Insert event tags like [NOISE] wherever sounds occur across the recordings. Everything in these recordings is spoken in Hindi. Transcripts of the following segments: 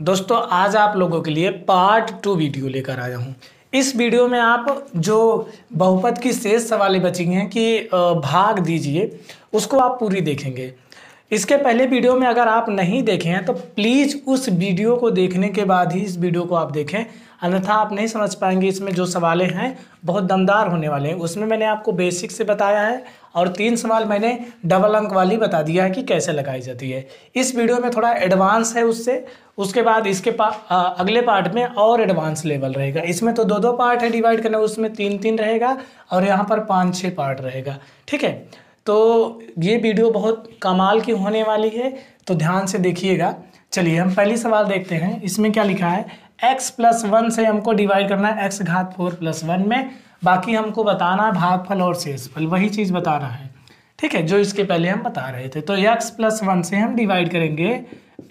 दोस्तों, आज आप लोगों के लिए पार्ट टू वीडियो लेकर आया हूँ। इस वीडियो में आप जो बहुपद की शेष सवालें बची हैं कि भाग दीजिए, उसको आप पूरी देखेंगे। इसके पहले वीडियो में अगर आप नहीं देखे हैं तो प्लीज़ उस वीडियो को देखने के बाद ही इस वीडियो को आप देखें। अन्यथा आप नहीं समझ पाएँगे, इसमें जो सवालें हैं, बहुत दमदार होने वाले हैं। उसमें मैंने आपको बेसिक से बताया है और तीन सवाल मैंने डबल अंक वाली बता दिया है कि कैसे लगाई जाती है। इस वीडियो में थोड़ा एडवांस है उससे उसके बाद इसके पा आ, अगले पार्ट में और एडवांस लेवल रहेगा। इसमें तो दो दो पार्ट है डिवाइड करना उसमें तीन तीन रहेगा और यहाँ पर पाँच छः पार्ट रहेगा। ठीक है? तो ये वीडियो बहुत कमाल की होने वाली है तो ध्यान से देखिएगा। चलिए हम पहली सवाल देखते हैं। इसमें क्या लिखा है? X प्लस वन से हमको डिवाइड करना है x घात फोर प्लस वन में। बाकी हमको बताना है भागफल और शेषफल वही चीज़ बताना है। ठीक है, जो इसके पहले हम बता रहे थे। तो x प्लस वन से हम डिवाइड करेंगे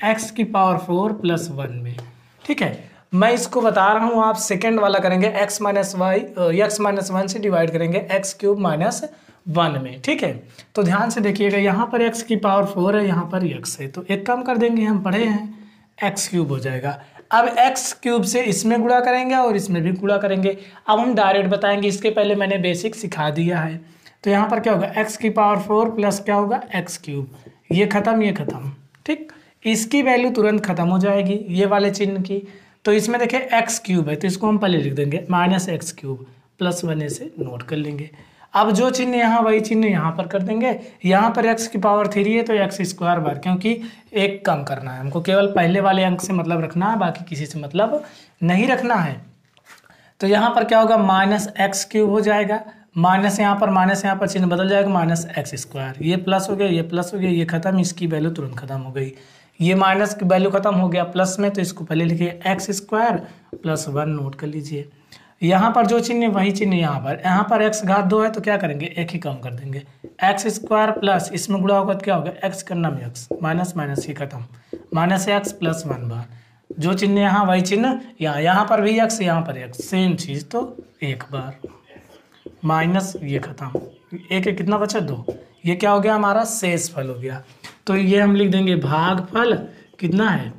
x की पावर फोर प्लस वन में। ठीक है, मैं इसको बता रहा हूँ, आप सेकेंड वाला करेंगे, x minus y x minus one से डिवाइड करेंगे, x क्यूब माइनस वन में। ठीक है तो ध्यान से देखिएगा, यहाँ पर x की पावर फोर है, यहाँ पर x है। तो एक काम कर देंगे, हम पढ़े हैं एक्स क्यूब हो जाएगा। अब x क्यूब से इसमें गुणा करेंगे और इसमें भी गुणा करेंगे। अब हम डायरेक्ट बताएँगे, इसके पहले मैंने बेसिक सिखा दिया है। तो यहाँ पर क्या होगा? x की पावर फोर प्लस क्या होगा? x क्यूब ये खत्म ये खत्म। ठीक? इसकी वैल्यू तुरंत खत्म हो जाएगी, ये वाले चिन्ह की। तो इसमें देखिए एक्स क्यूब है तो इसको हम पहले लिख देंगे minus x cube plus one से नोट कर लेंगे। अब जो चिन्ह यहाँ, वही चिन्ह यहाँ पर कर देंगे। यहाँ पर एक्स की पावर थ्री है तो एक्स स्क्वायर बार क्योंकि एक कम करना है। हमको केवल पहले वाले अंक से मतलब रखना है, बाकी किसी से मतलब नहीं रखना है। तो यहाँ पर क्या होगा? माइनस एक्स क्यूब हो जाएगा। माइनस यहाँ पर, माइनस यहाँ पर चिन्ह बदल जाएगा, माइनस एक्स स्क्वायर ये प्लस हो गया, ये प्लस हो गया, ये खत्म, इसकी वैल्यू तुरंत खत्म हो गई। ये माइनस की वैल्यू खत्म हो गया प्लस में तो इसको पहले लिखिए x square plus one note कर लीजिए। यहाँ पर जो चिन्ह है, वही चिन्ह यहाँ पर। यहाँ पर एक्स घात दो है तो क्या करेंगे? एक ही कम कर देंगे। एक्स स्क्वायर प्लस इसमें गुड़ा होगा तो क्या होगा? एक्स करना में एक्स माइनस माइनस ये खत्म। माइनस एक्स प्लस वन बार जो चिन्ह यहाँ, वही चिन्ह। यहाँ यहाँ पर भी एक्स यहाँ पर एक्स सेम चीज़ तो एक बार माइनस ये खत्म। एक एक कितना बचा? दो। ये क्या हो गया हमारा? शेष फल हो गया। तो ये हम लिख देंगे भाग फल कितना है?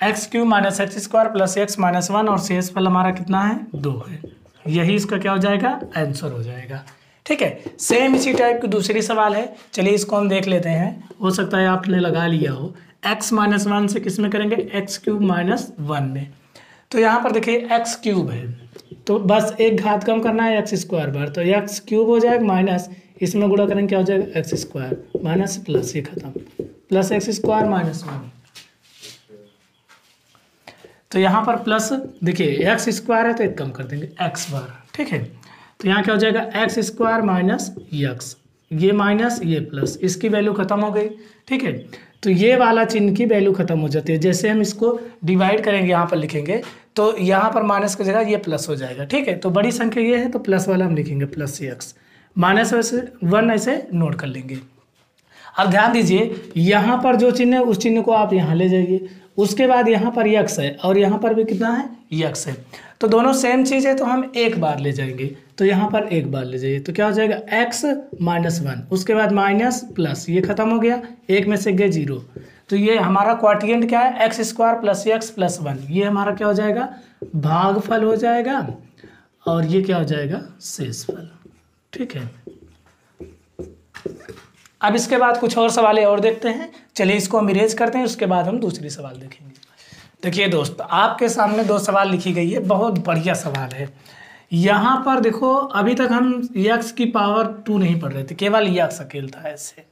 X cube minus x square plus x minus one और शेष फल हमारा कितना है? दो है। यही इसका क्या हो जाएगा? आंसर हो जाएगा। ठीक है? सेम इसी टाइप की दूसरी सवाल है। चलिए इसको हम देख लेते हैं। हो सकता है आपने लगा लिया हो। एक्स माइनस वन से किसमें करेंगे? एक्स क्यूब माइनस वन में। तो यहाँ पर देखिए, एक्स क्यूब है। तो बस एक घात कम करना है एक्स स्क्वायर बार तो एक्स क्यूब हो जाएगा माइनस, इसमें गुणा करेंगे क्या हो जाएगा? X square. माइनस प्लस, ये खत्म। Plus x square minus one. तो यहाँ पर प्लस देखिए एक्स स्क्वायर है तो एक कम कर देंगे एक्स बार ठीक है? तो यहाँ क्या हो जाएगा? एक्स स्क्वायर माइनस यक्स ये माइनस ये प्लस इसकी वैल्यू खत्म हो गई, ठीक है? तो ये वाला चिन्ह की वैल्यू खत्म हो जाती है। जैसे हम इसको डिवाइड करेंगे, यहाँ पर लिखेंगे तो यहाँ पर माइनस की जगह ये प्लस हो जाएगा, ठीक है? तो बड़ी संख्या ये है तो प्लस वाला हम लिखेंगे प्लस एक्स माइनस वैसे वन ऐसे नोट कर लेंगे। अब ध्यान दीजिए, यहाँ पर जो चिन्ह है, उस चिन्ह को आप यहाँ ले जाइए। उसके बाद यहाँ पर यक्स है, और यहाँ पर भी कितना है? यक्स है। तो दोनों सेम चीज़ है तो हम एक बार ले जाएँगे। तो यहाँ पर एक बार ले जाइए तो क्या हो जाएगा? एक्स माइनस वन उसके बाद माइनस प्लस ये खत्म हो गया। एक में से गए ज़ीरो तो ये हमारा क्वार्टियंट क्या है? X square plus x plus one ये हमारा क्या हो जाएगा? भागफल हो जाएगा, और ये क्या हो जाएगा? शेषफल। ठीक है? अब इसके बाद कुछ और सवाल और देखते हैं। चलिए इसको हम इरेज करते हैं, उसके बाद हम दूसरी सवाल देखेंगे। देखिए दोस्त, आपके सामने दो सवाल लिखी गई है, बहुत बढ़िया सवाल है। यहाँ पर देखो, अभी तक हम यक्स की पावर टू नहीं पढ़ रहे थे, केवल यक्स अकेल था ऐसे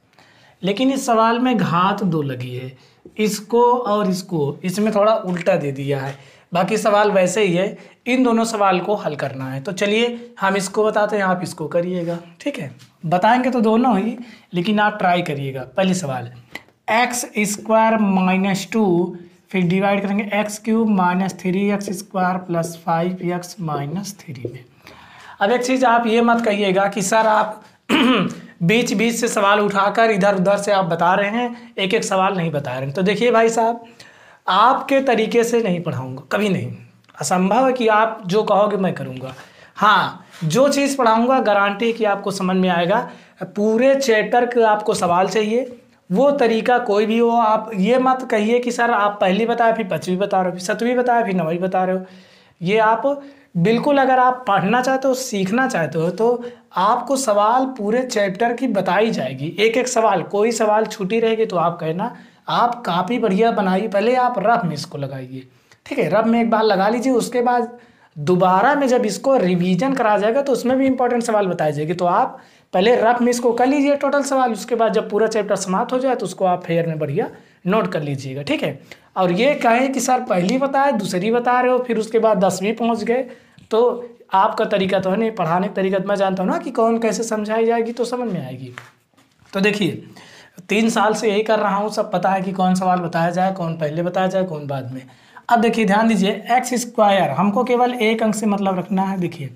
लेकिन इस सवाल में घात दो लगी है। इसको और इसको, इसमें थोड़ा उल्टा दे दिया है। बाकी सवाल वैसे ही है, इन दोनों सवाल को हल करना है। तो चलिए, हम इसको बताते हैं, आप इसको करिएगा, ठीक है? बताएँगे तो दोनों ही, लेकिन आप ट्राई करिएगा। पहले सवाल एक्स स्क्वायर माइनस टू फिर डिवाइड करेंगे x cube minus three x square plus five x minus three में। अब एक चीज़ आप ये मत कहिएगा कि सर आप [CLEARS THROAT] बीच बीच से सवाल उठाकर इधर उधर से आप बता रहे हैं एक एक सवाल नहीं बता रहे हैं। तो देखिए भाई साहब आपके तरीके से नहीं पढ़ाऊँगा, कभी नहीं। असंभव है कि आप जो कहोगे मैं करूँगा। हाँ जो चीज़ पढ़ाऊँगा गारंटी कि आपको समझ में आएगा। पूरे चैप्टर का आपको सवाल चाहिए। वो तरीका कोई भी हो, आप ये मत कहिए कि सर आप पहली बताए फिर पचवीं बता रहे हो, फिर सतवीं बताए फिर नवीं बता रहे हो। ये आप बिल्कुल अगर आप पढ़ना चाहते हो, सीखना चाहते हो तो आपको सवाल पूरे चैप्टर की बताई जाएगी। एक एक सवाल, कोई सवाल छुट्टी रहेगी तो आप कहना आप काफ़ी बढ़िया बनाइए, पहले आप रफ में इसको लगाइए, ठीक है? रफ में एक बार लगा लीजिए, उसके बाद दोबारा में जब इसको रिवीजन करा जाएगा तो उसमें भी इंपॉर्टेंट सवाल बताए जाएँगे। तो आप पहले रफ में इसको कर लीजिए टोटल सवाल, उसके बाद जब पूरा चैप्टर समाप्त हो जाए तो उसको आप फेयर में बढ़िया नोट कर लीजिएगा, ठीक है? और ये कहें कि सर पहली बताए, दूसरी बता रहे हो, फिर उसके बाद दसवीं पहुँच गए तो आपका तरीका तो है नहीं, पढ़ाने का तरीका तो मैं जानता हूँ ना कि कौन कैसे समझाई जाएगी तो समझ में आएगी। तो देखिए तीन साल से यही कर रहा हूँ, सब पता है कि कौन सवाल बताया जाए, कौन पहले बताया जाए, कौन बाद में। अब देखिए, ध्यान दीजिए एक्स स्क्वायर हमको केवल एक अंक से मतलब रखना है, देखिए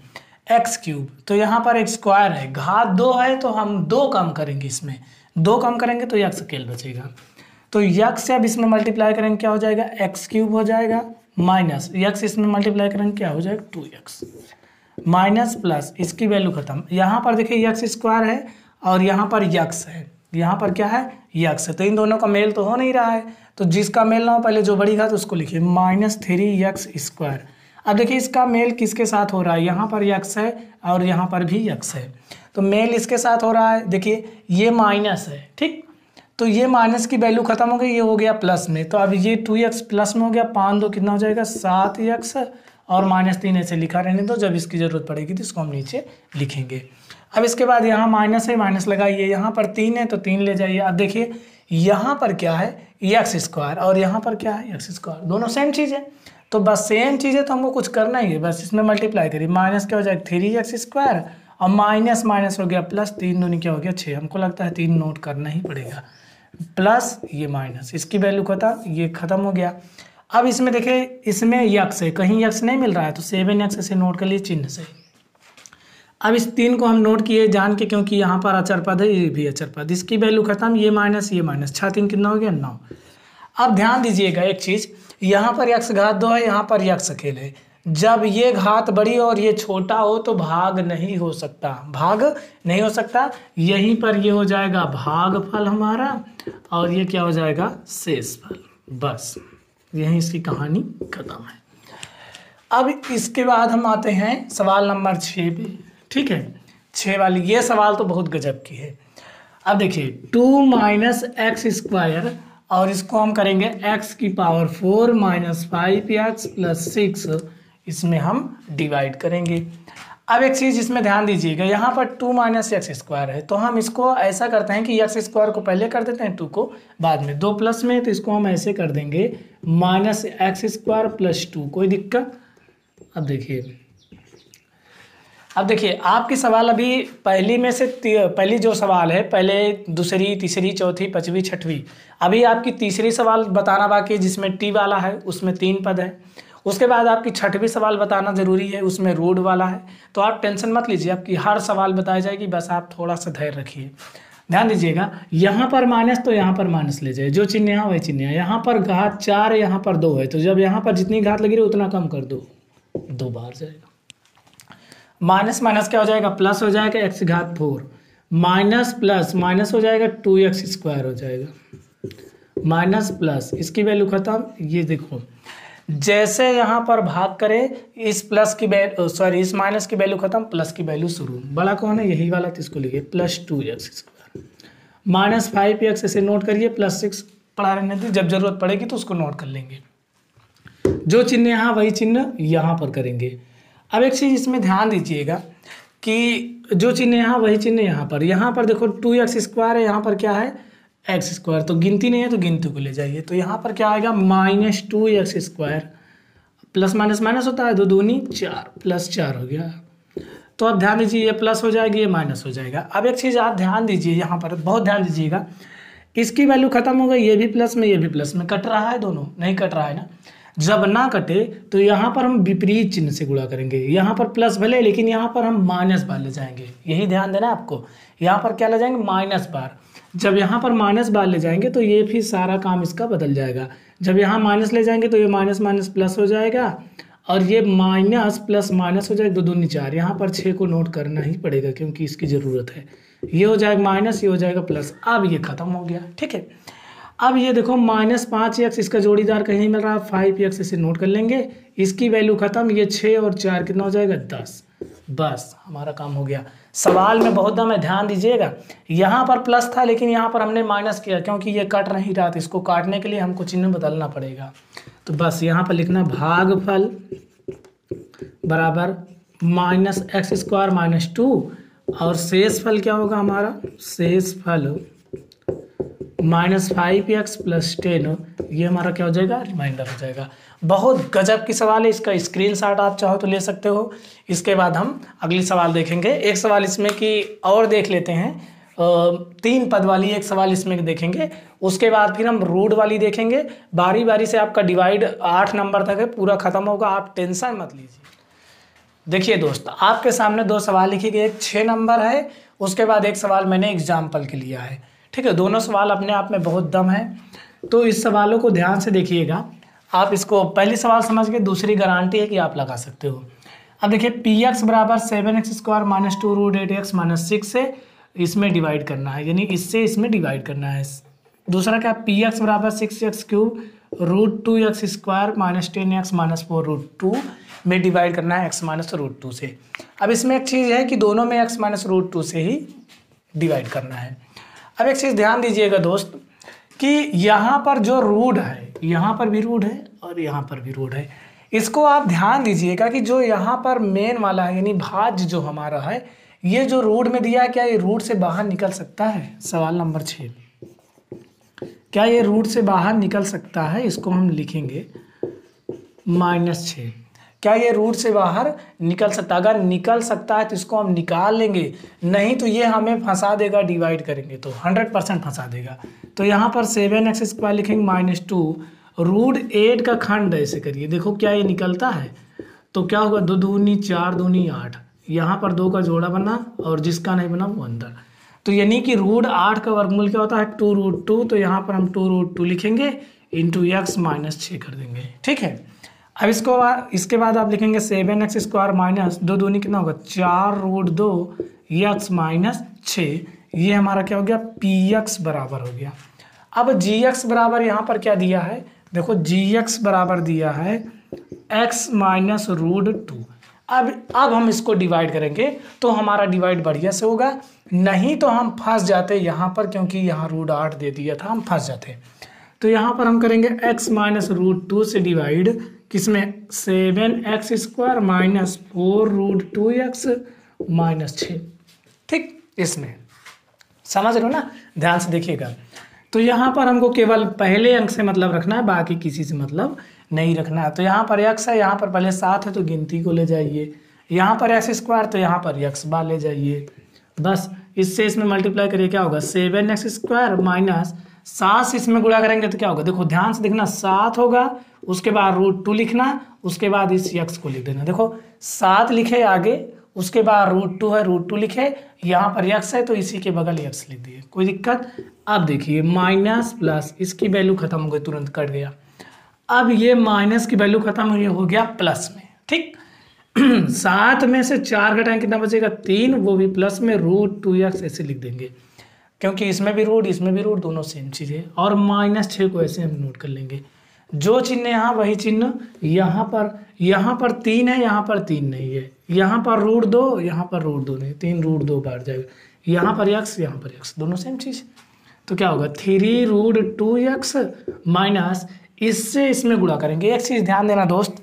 एक्स क्यूब तो यहाँ पर एक स्क्वायर है, घात दो है तो हम दो कम करेंगे इसमें। दो कम करेंगे तो यक्स अकेल बचेगा। तो यक्स से अब इसमें मल्टीप्लाई करेंगे, क्या हो जाएगा? एक्स क्यूब हो जाएगा माइनस यक्स इसमें मल्टीप्लाई करेंगे, क्या हो जाएगा? टू एक्स माइनस प्लस इसकी वैल्यू खत्म। यहाँ पर देखिए, यक्स स्क्वायर है और यहाँ पर यक्स है। यहाँ पर क्या है? यक्स तो इन दोनों का मेल तो हो नहीं रहा है। तो जिसका मेल ना हो, पहले जो बड़ी घात, उसको लिखिए। Minus three x square. अब देखिए, इसका मेल किसके साथ हो रहा है? यहाँ पर यक्स है और यहाँ पर भी यक्स है। तो मेल इसके साथ हो रहा है। देखिए, ये माइनस है, ठीक? तो ये माइनस की वैल्यू खत्म हो गई, ये हो गया प्लस में। तो अब ये टू एक्स प्लस में हो गया, पाँच दो कितना हो जाएगा? सात एक्स। और माइनस तीन ऐसे लिखा रहने दो, जब इसकी ज़रूरत पड़ेगी तो इसको हम नीचे लिखेंगे। अब इसके बाद यहाँ माइनस है, माइनस लगाइए। यहाँ पर तीन है तो तीन ले जाइए। अब देखिए, यहाँ पर क्या है? एक्स स्क्वायर और यहाँ पर क्या है? एक्स स्क्वायर दोनों सेम चीज़ है। तो बस सेम चीज़ है तो हमको कुछ करना ही है। बस इसमें मल्टीप्लाई करिए। माइनस क्या हो जाएगा? थ्री एक्स स्क्वायर और माइनस माइनस हो गया प्लस तीन दूनी क्या हो गया? छः। हमको लगता है तीन नोट करना ही पड़ेगा। प्लस ये माइनस इसकी वैल्यू खत्म ये खत्म हो गया। अब इसमें देखिए, इसमें यक्स है। कहीं यक्स नहीं मिल रहा है तो सेवन यक्स से नोट कर लिए चिन्ह से। अब इस तीन को हम नोट किए जान के क्योंकि यहाँ पर अचर पद है, ये भी अचर पद इसकी वैल्यू खत्म, ये माइनस ये माइनस छः तीन कितना हो गया? नौ। अब ध्यान दीजिएगा एक चीज़, यहाँ पर यक्स घात दो है, यहाँ पर यक्स अकेले जब ये घात बड़ी और ये छोटा हो तो भाग नहीं हो सकता। भाग नहीं हो सकता, यहीं पर ये हो जाएगा भाग फल हमारा और ये क्या हो जाएगा? शेष फल बस, यहीं इसकी कहानी खत्म है। अब इसके बाद हम आते हैं सवाल नंबर छः पे। ठीक है? छः वाली, ये सवाल तो बहुत गजब की है। अब देखिए, टू माइनस एक्स स्क्वायर, और इसको हम करेंगे एक्स की power four minus five x plus six, इसमें हम डिवाइड करेंगे। अब एक चीज़ इसमें ध्यान दीजिएगा, यहाँ पर टू माइनस एक्स स्क्वायर है तो हम इसको ऐसा करते हैं कि एक्स स्क्वायर को पहले कर देते हैं, टू को बाद में। दो प्लस में तो इसको हम ऐसे कर देंगे, minus x square plus two, कोई दिक्कत? अब देखिए अब देखिए, आपकी सवाल अभी पहली में से पहली जो सवाल है, पहले दूसरी, तीसरी, चौथी, पाँचवीं, छठवीं, अभी आपकी तीसरी सवाल बताना बाकी है, जिसमें टी वाला है, उसमें तीन पद है। उसके बाद आपकी छठवीं सवाल बताना ज़रूरी है, उसमें रोड वाला है। तो आप टेंशन मत लीजिए, आपकी हर सवाल बताई जाएगी, बस आप थोड़ा सा धैर्य रखिए। ध्यान दीजिएगा, यहाँ पर माइनस तो यहाँ पर माइनस ले जाए जो चिन्ह यहाँ, वही चिन्ह यहाँ पर घात चार, यहाँ पर दो है तो जब यहाँ पर जितनी घात लगी रही, उतना कम कर दो। दो बार जाएगा। माइनस माइनस क्या हो जाएगा? प्लस हो जाएगा एक्स घात फोर। माइनस प्लस, माइनस हो जाएगा टू एक्स स्क्वायर हो जाएगा। माइनस प्लस, इसकी वैल्यू खत्म। ये देखो, जैसे यहाँ पर भाग करें, इस प्लस की वैल्यू सॉरी इस माइनस की वैल्यू खत्म, प्लस की वैल्यू शुरू। बड़ा कौन है? यही वाला तो इसको लिखिए, plus two x square. Minus five x, इसे नोट करिए, प्लस सिक्स पढ़ा रहने दी जब ज़रूरत पड़ेगी तो उसको नोट कर लेंगे। जो चिन्ह यहाँ, वही चिन्ह यहाँ पर करेंगे। अब एक चीज़ इसमें ध्यान दीजिएगा कि जो चिन्ह यहाँ, वही चिन्ह यहाँ पर। यहाँ पर देखो टू एक्स स्क्वायर है, यहाँ पर क्या है? एक्स स्क्वायर तो गिनती नहीं है तो गिनती को ले जाइए। तो यहाँ पर क्या आएगा? Minus two x square plus minus minus होता है, दो दूनी चार। प्लस चार हो गया। तो अब ध्यान दीजिए, ये प्लस हो जाएगी, ये माइनस हो जाएगा। अब एक चीज़ आप ध्यान दीजिए यहाँ पर, बहुत ध्यान दीजिएगा। इसकी वैल्यू खत्म हो गई, ये भी प्लस में, ये भी प्लस में। कट रहा है दोनों? नहीं कट रहा है ना? जब ना कटे तो यहाँ पर हम विपरीत चिन्ह से गुणा करेंगे। यहाँ पर प्लस भले, लेकिन यहाँ पर हम माइनस बार ले जाएँगे। यही ध्यान देना आपको। यहाँ पर क्या ले जाएँगे? माइनस बार। जब यहाँ पर माइनस बार ले जाएँगे तो ये फिर सारा काम इसका बदल जाएगा। जब यहाँ माइनस ले जाएँगे तो ये माइनस माइनस प्लस हो जाएगा, और ये माइनस प्लस माइनस हो जाएगा, दो दूनी चार यहाँ पर छः को नोट करना ही पड़ेगा, क्योंकि इसकी ज़रूरत है। ये हो जाएगा माइनस, ये हो जाएगा प्लस। अब ये खत्म हो गया, ठीक है? अब ये देखो, माइनस पाँच एक्स इसका जोड़ीदार कहीं नहीं मिल रहा फाइव एक्स इसे नोट कर लेंगे। इसकी वैल्यू खत्म, ये छः और चार कितना हो जाएगा? दस। बस, हमारा काम हो गया। सवाल में बहुत दम है, ध्यान दीजिएगा। यहाँ पर प्लस था, लेकिन यहाँ पर हमने माइनस किया, क्योंकि ये कट नहीं रहा था इसको काटने के लिए हमको चिन्ह बदलना पड़ेगा। तो बस, यहाँ पर लिखना भागफल बराबर minus x square minus two और शेष फल क्या होगा हमारा? शेष फल minus five x plus ten, ये हमारा क्या हो जाएगा? रिमाइंडर हो जाएगा। बहुत गजब की सवाल है, इसका स्क्रीनशॉट आप चाहो तो ले सकते हो। इसके बाद हम अगली सवाल देखेंगे। एक सवाल इसमें कि और देख लेते हैं। तीन पद वाली एक सवाल इसमें देखेंगे। उसके बाद फिर हम रूड वाली देखेंगे। बारी बारी से आपका डिवाइड आठ नंबर तक है, पूरा खत्म होगा। आप टेंशन मत लीजिए। देखिए दोस्त, आपके सामने दो सवाल लिखे गए। एक छः नंबर है, उसके बाद एक सवाल मैंने एग्ज़ाम्पल के लिया है। ठीक है, दोनों सवाल अपने आप में बहुत दम है। तो इस सवालों को ध्यान से देखिएगा। आप इसको पहली सवाल समझ के दूसरी गारंटी है कि आप लगा सकते हो। अब देखिए पी एक्स बराबर seven x square minus two root eight x minus six से इसमें डिवाइड करना है, यानी इससे इसमें डिवाइड करना है। दूसरा क्या? पी एक्स बराबर six x cube root two x square minus ten x minus four root two में डिवाइड करना है एक्स माइनस रूट टू से। अब इसमें एक चीज़ है कि दोनों में एक्स माइनस रूट टू से ही डिवाइड करना है। अब एक चीज़ ध्यान दीजिएगा दोस्त, कि यहाँ पर जो रूड है, यहाँ पर भी रूड है और यहाँ पर भी रूड है। इसको आप ध्यान दीजिएगा कि जो यहाँ पर मेन वाला है, यानी भाज्य जो हमारा है, ये जो रूड में दिया है, क्या ये रूट से बाहर निकल सकता है? सवाल नंबर छ क्या ये रूट से बाहर निकल सकता है? इसको हम लिखेंगे माइनस छ क्या ये रूट से बाहर निकल सकता है? अगर निकल सकता है तो इसको हम निकाल लेंगे। नहीं तो ये हमें फंसा देगा डिवाइड करेंगे। तो हंड्रेड परसेंट फंसा देगा। तो यहाँ पर सेवन एक्स स्क्वायर लिखेंगे माइनस टू रूट एट का खंड ऐसे करिए। देखो क्या ये निकलता है। तो क्या होगा? दो दूनी, चार दूनी, आठ। यहाँ पर दो का जोड़ा बना और जिसका नहीं बना, वो अंदर। तो यानी कि रूट आठ का वर्गमूल क्या होता है? टू रूट टू तो यहाँ पर हम टू रूट टू लिखेंगे। इंटू एक्स माइनस छः कर देंगे। ठीक है? अब इसको इसके बाद आप लिखेंगे सेवन एक्स स्क्वायर माइनस दो दूनी कितना होगा? चार रूट दो एक्स माइनस छ, ये हमारा क्या हो गया? पी एक्स बराबर हो गया। अब जी एक्स बराबर यहाँ पर क्या दिया है? देखो, जी एक्स बराबर दिया है एक्स माइनस रूट टू। अब अब हम इसको डिवाइड करेंगे तो हमारा डिवाइड बढ़िया से होगा। नहीं तो हम फंस जाते यहाँ पर क्योंकि यहाँ रूट आठ दे दिया था, हम फंस जाते। तो यहाँ पर हम करेंगे एक्स माइनस रूट टू से डिवाइड किसमें? Seven x square minus four root two x minus छ। ठीक, इसमें। समझ रहे हो ना? ध्यान से देखिएगा। तो यहाँ पर हमको केवल पहले अंक से मतलब रखना है, बाकी किसी से मतलब नहीं रखना है। तो यहाँ पर एक्स है, यहाँ पर पहले सात है तो गिनती को ले जाइए। यहाँ पर एक्स स्क्वायर तो यहाँ पर एक्स बार ले जाइए। बस, इससे इसमें मल्टीप्लाई करिए, क्या होगा? सेवन एक्स स्क्वायर माइनस सात से इसमें गुणा करेंगे तो क्या होगा? देखो, ध्यान से देखना, सात होगा उसके बाद रूट टू लिखना, उसके बाद इस यक्स को लिख देना। देखो, सात लिखे आगे, उसके बाद रूट टू है रूट टू लिखे, यहाँ पर यक्स है तो इसी के बगल यक्स लिख दिए। कोई दिक्कत? अब देखिए माइनस प्लस इसकी वैल्यू खत्म हो गई, तुरंत कट गया। अब ये माइनस की वैल्यू खत्म हुई हो गया प्लस में, ठीक? [CLEARS THROAT] सात में से चार घटाएँ कितना बचेगा? तीन, वो भी प्लस में रूट टू एक्स ऐसे लिख देंगे। क्योंकि इसमें भी रूट इसमें भी रूट दोनों सेम चीज़ है। और माइनस छः को ऐसे हम नोट कर लेंगे। जो चिन्ह यहाँ, वही चिन्ह यहाँ पर यहाँ पर तीन है, यहाँ पर तीन नहीं है। यहाँ पर रूट दो, यहाँ पर रूट दो नहीं, तीन रूट दो बार जाएगा। यहाँ पर यक्स यहाँ पर यक्स दोनों सेम चीज़। तो क्या होगा? Three root two x minus इससे इसमें गुणा करेंगे। एक चीज़ ध्यान देना दोस्त,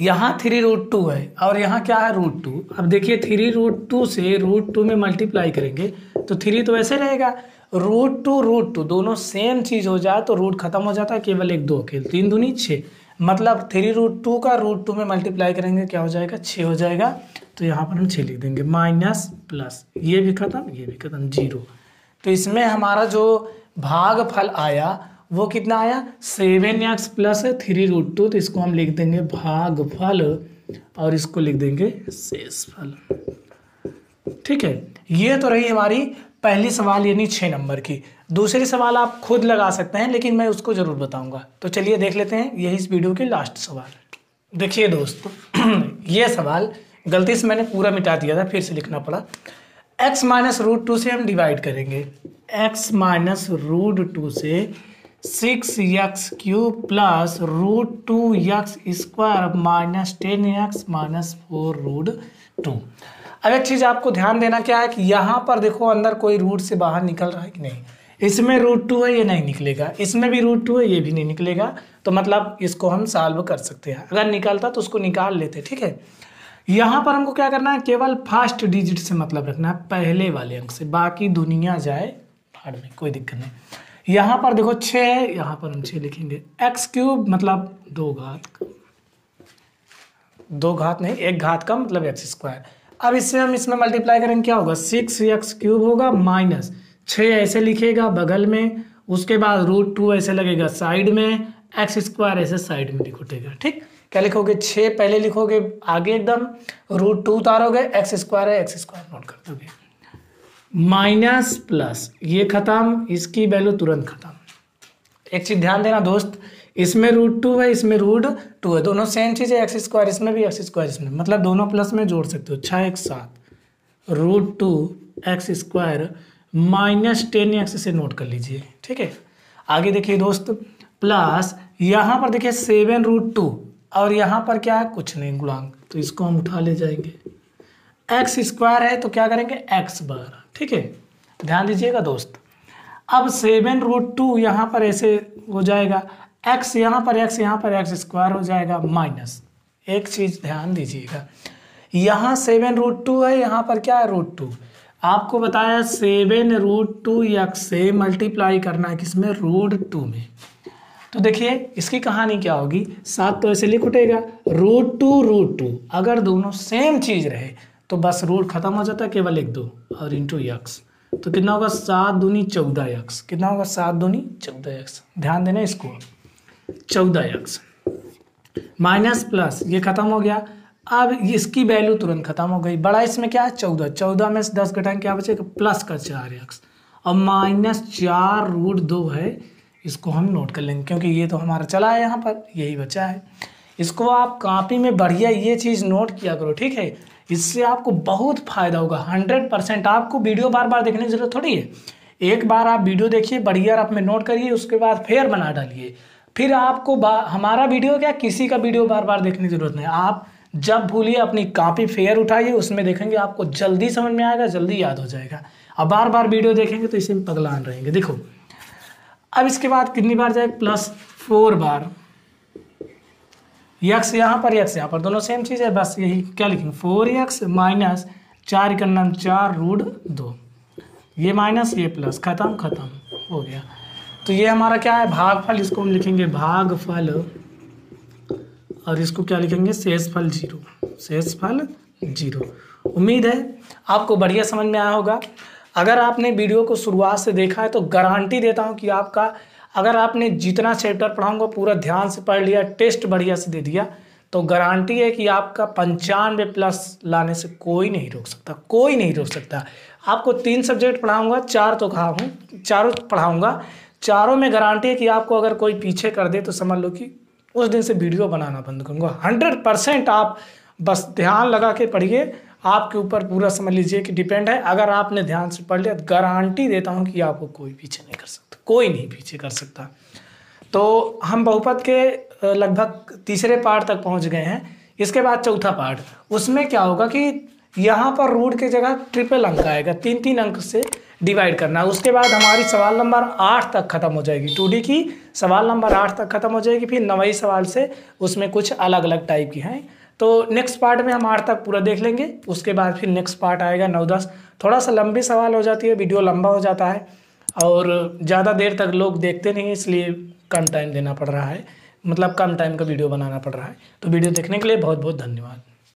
यहाँ थ्री रूट टू है और यहाँ क्या है रूट टू अब देखिए थ्री रूट टू से रूट टू में मल्टीप्लाई करेंगे तो थ्री तो ऐसे रहेगा। रूट टू रूट टू दोनों सेम चीज़ हो जाए तो रूट खत्म हो जाता है, केवल एक दो अकेले तीन दूनी छः मतलब थ्री रूट टू का रूट टू में मल्टीप्लाई करेंगे, क्या हो जाएगा? छः हो जाएगा। तो यहाँ पर हम छः लिख देंगे। माइनस प्लस ये भी खत्म, ये भी खत्म। ज़ीरो तो इसमें हमारा जो भाग फल आया, वो कितना आया? Seven x plus three root two तो इसको हम लिख देंगे भाग फल, और इसको लिख देंगे शेष फल। ठीक है? ये तो रही हमारी पहली सवाल यानी छः नंबर की। दूसरी सवाल आप खुद लगा सकते हैं, लेकिन मैं उसको ज़रूर बताऊँगा। तो चलिए देख लेते हैं, यही इस वीडियो की लास्ट सवाल। देखिए दोस्तों, [CLEARS THROAT] ये सवाल गलती से मैंने पूरा मिटा दिया था, फिर से लिखना पड़ा। एक्स माइनस रूट टू से हम डिवाइड करेंगे। एक्स माइनस रूट टू से six x cube plus root two x square minus ten x minus four root two अब एक चीज़ आपको ध्यान देना क्या है कि यहाँ पर देखो अंदर कोई रूट से बाहर निकल रहा है कि नहीं। इसमें रूट टू है, ये नहीं निकलेगा। इसमें भी रूट टू है, ये भी नहीं निकलेगा। तो मतलब इसको हम सॉल्व कर सकते हैं। अगर निकलता तो उसको निकाल लेते, ठीक है? यहाँ पर हमको क्या करना है? केवल फ़र्स्ट डिजिट से मतलब रखना है, पहले वाले अंक से। बाकी दुनिया जाए भाड़ में, कोई दिक्कत नहीं। यहाँ पर देखो छः है, यहाँ पर हम छः लिखेंगे। एक्स क्यूब मतलब दो घात। दो घात नहीं, एक घात का मतलब एक्स स्क्वायर अब इससे हम इसमें मल्टीप्लाई करेंगे, क्या होगा? सिक्स एक्स क्यूब होगा माइनस छः ऐसे लिखेगा बगल में, उसके बाद रूट टू ऐसे लगेगा साइड में एक्स स्क्वायर ऐसे साइड में लिखोटेगा, ठीक? क्या लिखोगे? छः पहले लिखोगे, आगे एकदम रूट टू उतारोगे एक्स स्क्वायर है एक्स स्क्वायर नोट कर दोगे। माइनस प्लस ये खत्म, इसकी वैल्यू तुरंत खत्म। एक चीज़ ध्यान देना दोस्त इसमें रूट टू है, इसमें रूट टू है। दोनों सेम चीज़ है एक्स स्क्वायर इसमें भी एक्स स्क्वायर इसमें। मतलब दोनों प्लस में जोड़ सकते हो। छः एक सात। Root two x square minus ten x से नोट कर लीजिए। ठीक है? आगे देखिए दोस्त प्लस यहाँ पर देखिए सेवन रूट टू और यहाँ पर क्या है? कुछ नहीं, गुणांक। तो इसको हम उठा ले जाएँगे। एक्स स्क्वायर है तो क्या करेंगे? एक्स बार ठीक है? ध्यान दीजिएगा दोस्त। अब सेवन रूट टू यहाँ पर ऐसे हो जाएगा। एक्स यहाँ पर एक्स यहाँ पर एक्स स्क्वायर हो जाएगा माइनस एक चीज़ ध्यान दीजिएगा। यहाँ सेवन रूट टू है, यहाँ पर क्या है रूट टू आपको बताया सेवन रूट टू एक्स से मल्टीप्लाई करना है किसमें? रूट टू में। तो देखिए, इसकी कहानी क्या होगी? सात तो ऐसे लिख उठेगा। रूट टू रूट टू अगर दोनों सेम चीज़ रहे तो बस रूट खत्म हो जाता है केवल एक दो और इंटू यक्स तो कितना होगा? सात दूनी चौदह यक्स कितना होगा? सात दूनी चौदह यक्स ध्यान देना इसको। चौदह यक्स माइनस प्लस, ये खत्म हो गया। अब इसकी वैल्यू तुरंत खत्म हो गई। बड़ा इसमें क्या है? चौदह। चौदह में से दस घटाएँ क्या बचेगा? प्लस का चार एक्स और माइनस चार रूट दो है, इसको हम नोट कर लेंगे, क्योंकि ये तो हमारा चला है यहाँ पर, यही बचा है। इसको आप कापी में बढ़िया ये चीज़ नोट किया करो, ठीक है? इससे आपको बहुत फ़ायदा होगा। हंड्रेड परसेंट आपको वीडियो बार बार देखने की ज़रूरत थोड़ी है। एक बार आप वीडियो देखिए, बढ़िया आप में नोट करिए, उसके बाद फिर बना डालिए। फिर आपको हमारा वीडियो क्या, किसी का वीडियो बार बार देखने की ज़रूरत नहीं। आप जब भूलिए, अपनी कापी फेयर उठाइए, उसमें देखेंगे, आपको जल्दी समझ में आएगा, जल्दी याद हो जाएगा। अब बार बार वीडियो देखेंगे तो इसे पगलान रहेंगे। देखो, अब इसके बाद कितनी बार जाए? प्लस फोर बार। यक्स यहाँ पर, यक्स यहाँ पर। दोनों सेम चीज़ है, बस यही क्या लिखेंगे? फोर यक्स माइनस चार का चार रूट दो। ये माइनस, ये प्लस। खत्म खत्म। हो गया। तो ये हमारा क्या है? भागफल इसको हम लिखेंगे भागफल और इसको क्या लिखेंगे? शेष फल ज़ीरो। शेष फल ज़ीरो। उम्मीद है आपको बढ़िया समझ में आया होगा। अगर आपने वीडियो को शुरुआत से देखा है तो गारंटी देता हूँ कि आपका, अगर आपने जितना चैप्टर पढ़ाऊँगा पूरा ध्यान से पढ़ लिया, टेस्ट बढ़िया से दे दिया तो गारंटी है कि आपका पंचानवे प्लस लाने से कोई नहीं रोक सकता, कोई नहीं रोक सकता। आपको तीन सब्जेक्ट पढ़ाऊँगा, चार तो कहा हूँ, चारों पढ़ाऊँगा चारों में गारंटी है कि आपको अगर कोई पीछे कर दे तो समझ लो कि उस दिन से वीडियो बनाना बंद करूँगा। हंड्रेड परसेंट आप बस ध्यान लगा के पढ़िए, आपके ऊपर पूरा समझ लीजिए कि डिपेंड है। अगर आपने ध्यान से पढ़ लिया गारंटी देता हूँ कि आपको कोई पीछे नहीं कर सकता। कोई नहीं पीछे कर सकता। तो हम बहुपत के लगभग तीसरे पार्ट तक पहुँच गए हैं। इसके बाद चौथा पार्ट उसमें क्या होगा कि यहाँ पर रूट की जगह ट्रिपल अंक आएगा। तीन तीन अंक से डिवाइड करना है। उसके बाद हमारी सवाल नंबर आठ तक खत्म हो जाएगी। टू की सवाल नंबर आठ तक खत्म हो जाएगी। फिर नवई सवाल से उसमें कुछ अलग अलग टाइप की हैं। तो नेक्स्ट पार्ट में हम आठ तक पूरा देख लेंगे। उसके बाद फिर नेक्स्ट पार्ट आएगा नौ दस। थोड़ा सा लंबी सवाल हो जाती है वीडियो लंबा हो जाता है और ज़्यादा देर तक लोग देखते नहीं इसलिए कम टाइम देना पड़ रहा है। मतलब कम टाइम का वीडियो बनाना पड़ रहा है। तो वीडियो देखने के लिए बहुत बहुत धन्यवाद।